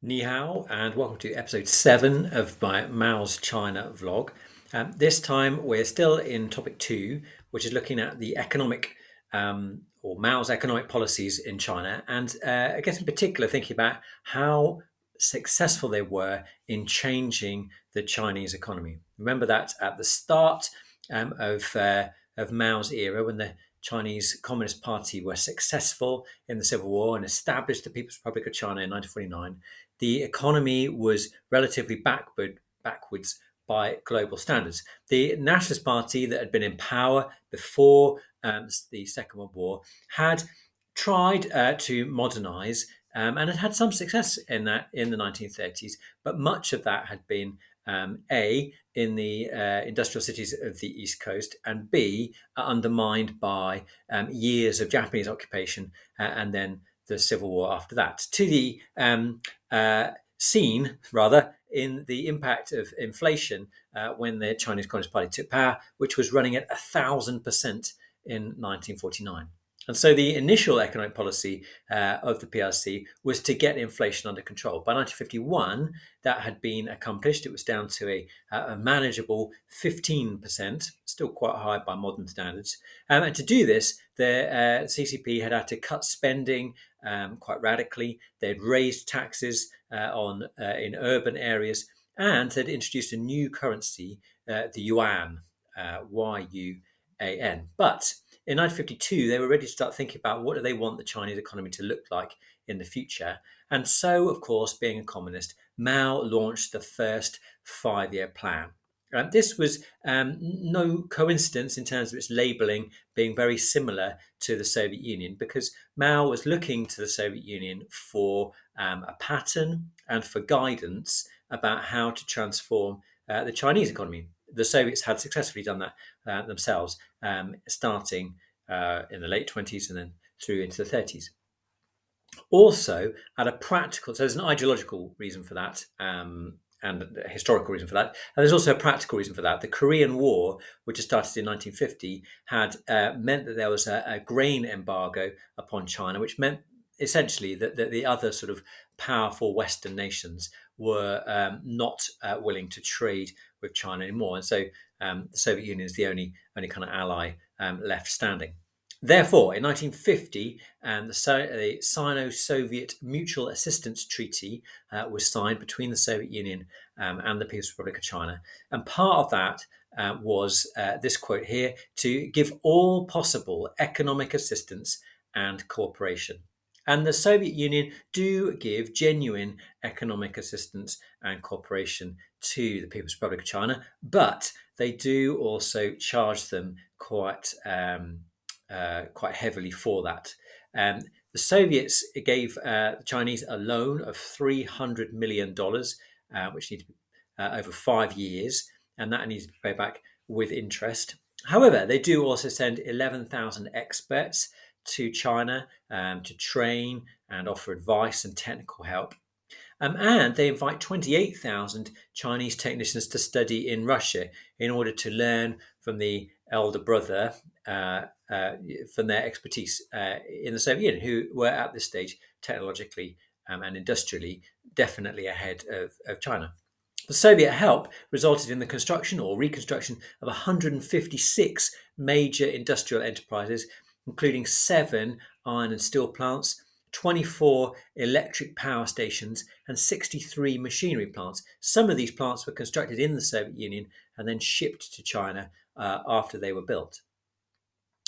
Ni hao, and welcome to episode 7 of my Mao's China vlog. Um, this time we're still in topic 2, which is looking at the economic um, or Mao's economic policies in China, and uh, I guess in particular thinking about how successful they were in changing the Chinese economy. Remember that at the start um, of, uh, of Mao's era, when the Chinese Communist Party were successful in the Civil War and established the People's Republic of China in 1949, the economy was relatively backward, backwards by global standards. The Nationalist Party that had been in power before um, the Second World War had tried uh, to modernize um, and had had some success in that in the 1930s, but much of that had been um, A, in the uh, industrial cities of the East Coast, and B, undermined by um, years of Japanese occupation uh, and then the Civil War after that, to the um, uh, seen rather in the impact of inflation uh, when the Chinese Communist Party took power, which was running at a thousand percent in 1949. And so the initial economic policy uh, of the PRC was to get inflation under control. By 1951, that had been accomplished. It was down to a, a manageable 15%, still quite high by modern standards. Um, and to do this, the uh, CCP had had to cut spending um, quite radically. They'd raised taxes uh, on uh, in urban areas and had introduced a new currency, uh, the yuan, uh, Y-U-A-N. But in 1952, they were ready to start thinking about what do they want the Chinese economy to look like in the future. And so, of course, being a communist, Mao launched the first five year plan. And this was um, no coincidence in terms of its labeling being very similar to the Soviet Union, because Mao was looking to the Soviet Union for um, a pattern and for guidance about how to transform uh, the Chinese economy the Soviets had successfully done that uh, themselves, um, starting uh, in the late 20s and then through into the 30s. Also, at a practical, so there's an ideological reason for that. Um, and a historical reason for that. And there's also a practical reason for that. The Korean War, which started in 1950, had uh, meant that there was a, a, grain embargo upon China, which meant essentially that, that, the other sort of powerful Western nations were um, not uh, willing to trade with China anymore, and so um, the Soviet Union is the only only kind of ally um, left standing. Therefore, in 1950, um, the, the Sino-Soviet Mutual Assistance Treaty uh, was signed between the Soviet Union um, and the People's Republic of China, and part of that uh, was uh, this quote here: to give all possible economic assistance and cooperation. And the Soviet Union do give genuine economic assistance and cooperation to the People's Republic of China, but they do also charge them quite um, uh, quite heavily for that. Um, the Soviets gave uh, the Chinese a loan of three hundred million dollars, uh, which needs to be uh, over five years, and that needs to be paid back with interest. However, they do also send eleven thousand experts to China um, to train and offer advice and technical help. Um, and they invite 28,000 Chinese technicians to study in Russia in order to learn from the elder brother, uh, uh, from their expertise uh, in the Soviet Union, who were at this stage technologically um, and industrially definitely ahead of, of China. The Soviet help resulted in the construction or reconstruction of 156 major industrial enterprises including seven iron and steel plants, 24 electric power stations, and 63 machinery plants. Some of these plants were constructed in the Soviet Union and then shipped to China uh, after they were built.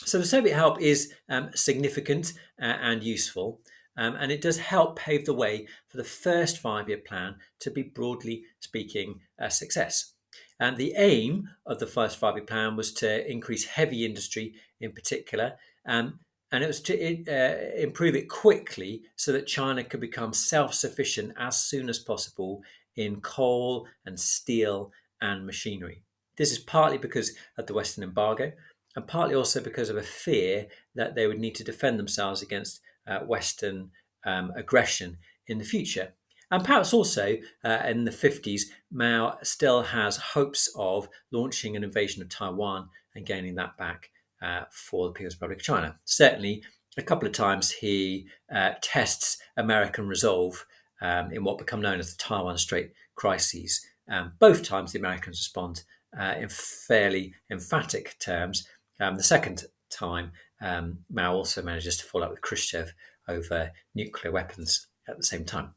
So the Soviet help is um, significant uh, and useful, um, and it does help pave the way for the first five year plan to be, broadly speaking, a success. And the aim of the first five year plan was to increase heavy industry in particular, um, and it was to uh, improve it quickly so that China could become self sufficient as soon as possible in coal and steel and machinery. This is partly because of the Western embargo, and partly also because of a fear that they would need to defend themselves against uh, Western um, aggression in the future. And perhaps also uh, in the 50s, Mao still has hopes of launching an invasion of Taiwan and gaining that back uh, for the People's Republic of China. Certainly, a couple of times he uh, tests American resolve um, in what become known as the Taiwan Strait crises. Um, both times the Americans respond uh, in fairly emphatic terms. Um, the second time, um, Mao also manages to fall out with Khrushchev over nuclear weapons at the same time.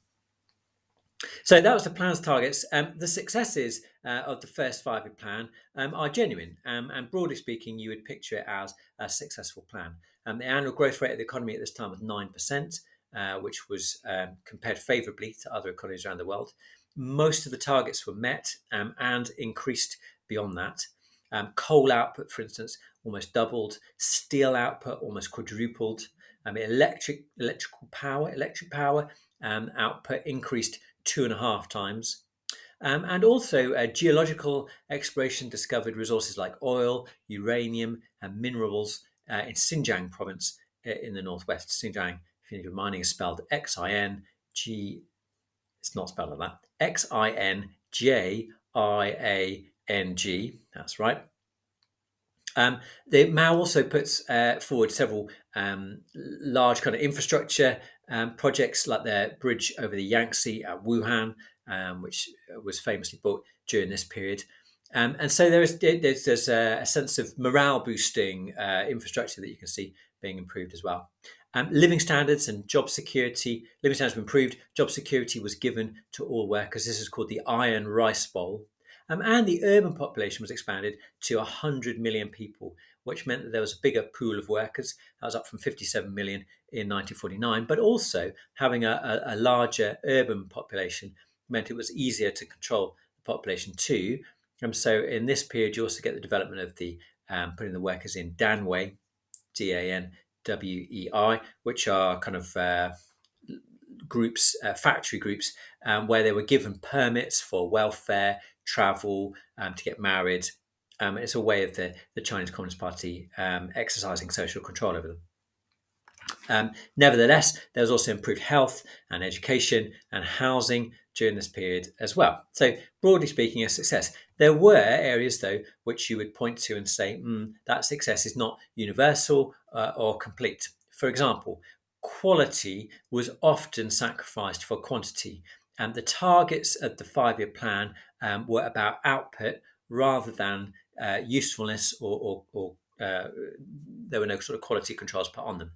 So that was the plan's targets. Um, the successes uh, of the first five-year plan um, are genuine, um, and broadly speaking, you would picture it as a successful plan. Um, the annual growth rate of the economy at this time was nine percent, uh, which was um, compared favourably to other economies around the world. Most of the targets were met um, and increased beyond that. coal output, for instance, almost doubled. Steel output almost quadrupled. electric electrical power, electric power output increased two and a half times. Um, and also, uh, geological exploration discovered resources like oil, uranium, and minerals uh, in Xinjiang province uh, in the northwest. Xinjiang, if you need mining, is spelled X I N G. It's not spelled like that. X I N J I A N G. That's right. Um, the Mao also puts uh, forward several um, large kind of infrastructure um, projects like the bridge over the Yangtze at Wuhan, um, which was famously built during this period. Um, and so there is there's, there's a, a, sense of morale boosting uh, infrastructure that you can see being improved as well. Um, living standards and job security. Living standards were improved. Job security was given to all workers. This is called the Iron Rice Bowl. Um, and the urban population was expanded to 100 million people, which meant that there was a bigger pool of workers. That was up from 57 million in 1949. But also having a, a, a larger urban population meant it was easier to control the population too. And um, so in this period, you also get the development of the um, putting the workers in Danwei, D A N W E I, which are kind of uh, groups, uh, factory groups, um, where they were given permits for welfare, travel, um, to get married. Um, it's a way of the, the Chinese Communist Party um, exercising social control over them. Um, nevertheless, there was also improved health and education and housing during this period as well. So, broadly speaking, a success. There were areas, though, which you would point to and say mm, that success is not universal uh, or complete. For example, quality was often sacrificed for quantity. And the targets of the five year plan um, were about output rather than uh, usefulness or, or, or uh, there were no sort of quality controls put on them.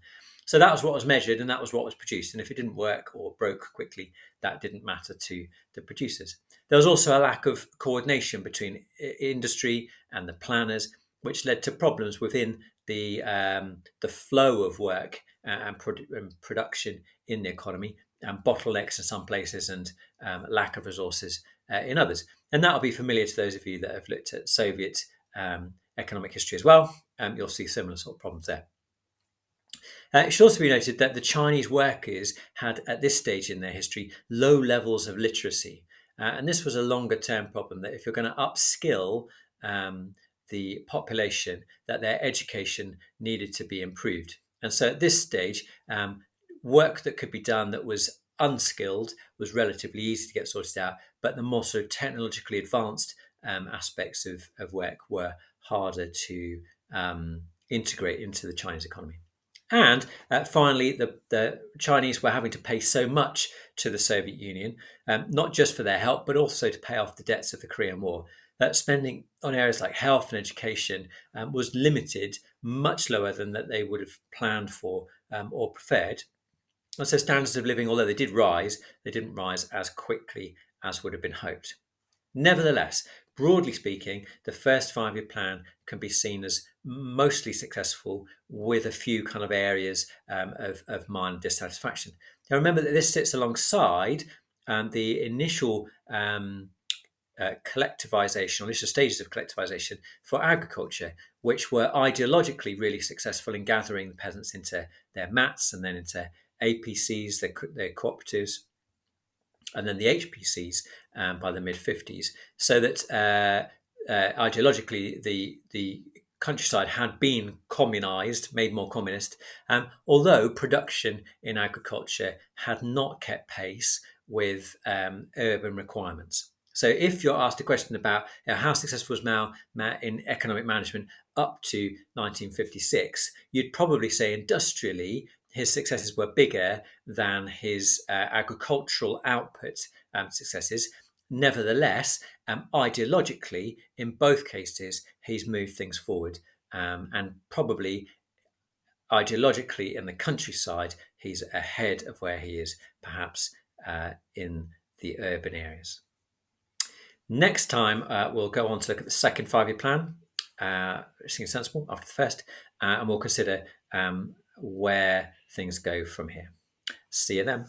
So that was what was measured and that was what was produced. And if it didn't work or broke quickly, that didn't matter to the producers. There was also a lack of coordination between industry and the planners, which led to problems within the um, the flow of work and, and, production in the economy, and bottlenecks in some places and um, lack of resources uh, in others. And that'll be familiar to those of you that have looked at Soviet um, economic history as well. Um, you'll see similar sort of problems there. Uh, it should also be noted that the Chinese workers had, at this stage in their history, low levels of literacy. Uh, and this was a longer term problem that if you're going to upskill um, the population, that their education needed to be improved. And so at this stage, um, work that could be done that was unskilled was relatively easy to get sorted out, but the more sort of technologically advanced um, aspects of, of work were harder to um, integrate into the Chinese economy. And uh, finally, the, the Chinese were having to pay so much to the Soviet Union, um, not just for their help, but also to pay off the debts of the Korean War. That spending on areas like health and education um, was limited, much lower than that they would have planned for um, or preferred. And so standards of living, although they did rise, they didn't rise as quickly as would have been hoped. Nevertheless, broadly speaking, the first five year plan can be seen as mostly successful with a few kind of areas um, of, of minor dissatisfaction. Now, remember that this sits alongside um, the initial um, uh, collectivization, or at least the stages of collectivization for agriculture, which were ideologically really successful in gathering the peasants into their MATs and then into APCs, their, their cooperatives, and then the HPCs um, by the mid 50s, so that uh, uh, ideologically the the countryside had been communized, made more communist, um, although production in agriculture had not kept pace with um, urban requirements. So, if you're asked a question about you know, how successful was Mao in economic management up to 1956, you'd probably say industrially his successes were bigger than his uh, agricultural output um, successes. Nevertheless, um, ideologically, in both cases, he's moved things forward. Um, and probably ideologically in the countryside, he's ahead of where he is perhaps uh, in the urban areas. Next time, uh, we'll go on to look at the second five year plan, uh, seems sensible after the first, uh, and we'll consider um, where things go from here. See you then.